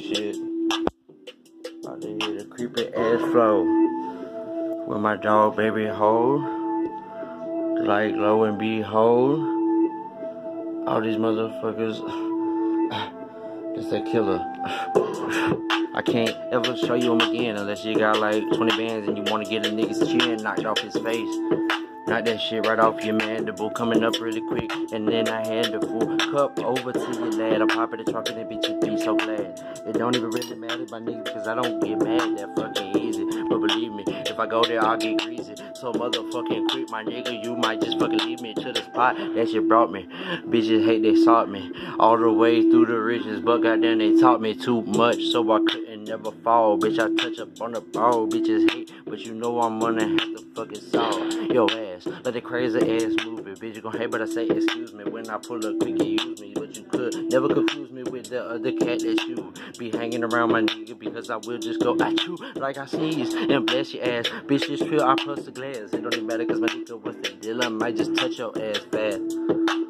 Shit. About to hit a creepy ass flow. With my dog baby hold. Like lo and behold. All these motherfuckers. It's that killer. I can't ever show you him again unless you got like 20 bands and you want to get a nigga's chin knocked off his face. Knock that shit right off your mandible, coming up really quick, and then I hand the full cup over to your lad. I'm popping the the bitch would be so glad. It don't even really matter, my nigga, because I don't get mad that fucking easy. But believe me, if I go there, I'll get greasy. So motherfucking quick, my nigga, you might just fucking leave me to the spot that shit brought me. Bitches hate they sought me all the way through the riches, but goddamn they taught me too much, so I couldn't never fall. Bitch, I touch up on the ball, bitches hate, but you know I'm gonna have to fucking solve your ass. Let the crazy ass move it, bitch. You gon' hate, but I say excuse me when I pull up quick, you use me, but you could never confuse me with the other cat that you be hanging around my nigga because I will just go at you like I sneeze and bless your ass. Bitch, just feel I plus the glass. It don't even matter cause my nigga was the deal. I might just touch your ass fast.